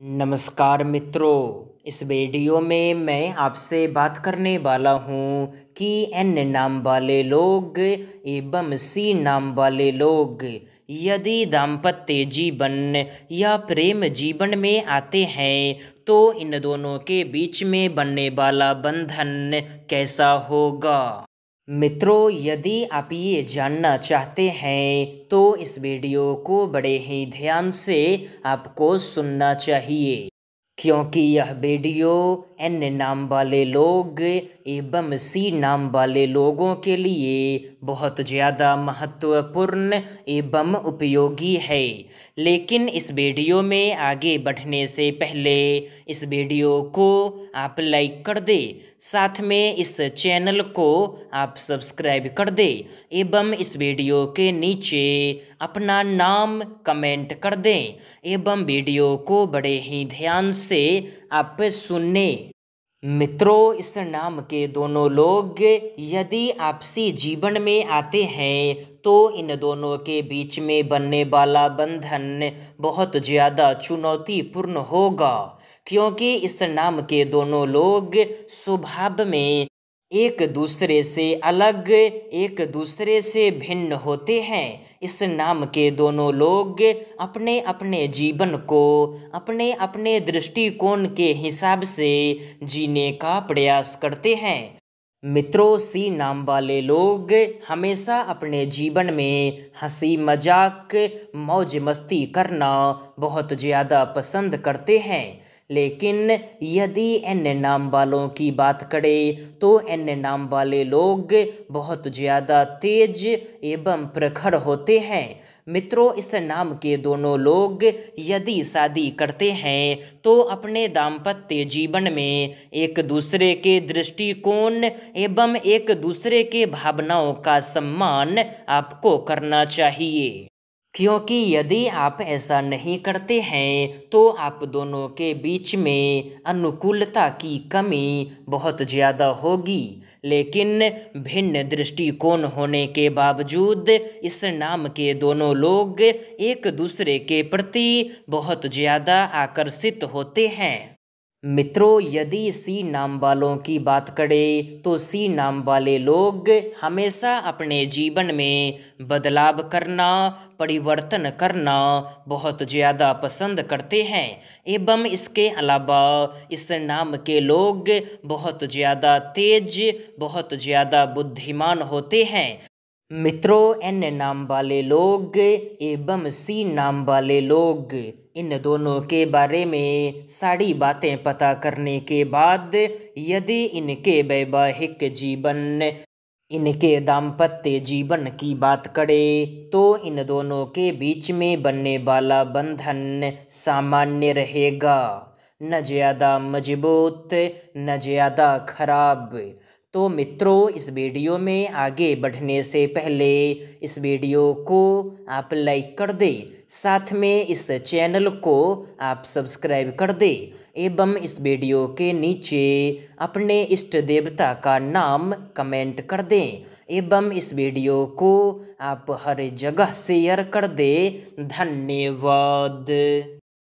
नमस्कार मित्रों, इस वीडियो में मैं आपसे बात करने वाला हूँ कि एन नाम वाले लोग एवं सी नाम वाले लोग यदि दाम्पत्य जीवन या प्रेम जीवन में आते हैं तो इन दोनों के बीच में बनने वाला बंधन कैसा होगा? मित्रों, यदि आप ये जानना चाहते हैं तो इस वीडियो को बड़े ही ध्यान से आपको सुनना चाहिए, क्योंकि यह वीडियो एन नाम वाले लोग एवं सी नाम वाले लोगों के लिए बहुत ज़्यादा महत्वपूर्ण एवं उपयोगी है। लेकिन इस वीडियो में आगे बढ़ने से पहले इस वीडियो को आप लाइक कर दे, साथ में इस चैनल को आप सब्सक्राइब कर दे एवं इस वीडियो के नीचे अपना नाम कमेंट कर दें एवं वीडियो को बड़े ही ध्यान से आप सुनने। मित्रों, इस नाम के दोनों लोग यदि आपसी जीवन में आते हैं तो इन दोनों के बीच में बनने वाला बंधन बहुत ज़्यादा चुनौतीपूर्ण होगा, क्योंकि इस नाम के दोनों लोग स्वभाव में एक दूसरे से अलग, एक दूसरे से भिन्न होते हैं। इस नाम के दोनों लोग अपने अपने जीवन को अपने अपने दृष्टिकोण के हिसाब से जीने का प्रयास करते हैं। मित्रों, सी नाम वाले लोग हमेशा अपने जीवन में हँसी मज़ाक, मौज मस्ती करना बहुत ज़्यादा पसंद करते हैं। लेकिन यदि एन नाम वालों की बात करें तो एन नाम वाले लोग बहुत ज़्यादा तेज एवं प्रखर होते हैं। मित्रों, इस नाम के दोनों लोग यदि शादी करते हैं तो अपने दाम्पत्य जीवन में एक दूसरे के दृष्टिकोण एवं एक दूसरे के भावनाओं का सम्मान आपको करना चाहिए। क्योंकि यदि आप ऐसा नहीं करते हैं तो आप दोनों के बीच में अनुकूलता की कमी बहुत ज़्यादा होगी। लेकिन भिन्न दृष्टिकोण होने के बावजूद इस नाम के दोनों लोग एक दूसरे के प्रति बहुत ज़्यादा आकर्षित होते हैं। मित्रों, यदि सी नाम वालों की बात करें तो सी नाम वाले लोग हमेशा अपने जीवन में बदलाव करना, परिवर्तन करना बहुत ज़्यादा पसंद करते हैं। एवं इसके अलावा इस नाम के लोग बहुत ज़्यादा तेज, बहुत ज़्यादा बुद्धिमान होते हैं। मित्रों एन नाम वाले लोग एवं सी नाम वाले लोग, इन दोनों के बारे में सारी बातें पता करने के बाद, यदि इनके वैवाहिक जीवन, इनके दाम्पत्य जीवन की बात करें तो इन दोनों के बीच में बनने वाला बंधन सामान्य रहेगा। न ज़्यादा मज़बूत, न ज़्यादा खराब तो मित्रों, इस वीडियो में आगे बढ़ने से पहले इस वीडियो को आप लाइक कर दें, साथ में इस चैनल को आप सब्सक्राइब कर दें एवं इस वीडियो के नीचे अपने इष्ट देवता का नाम कमेंट कर दें एवं इस वीडियो को आप हर जगह शेयर कर दें। धन्यवाद।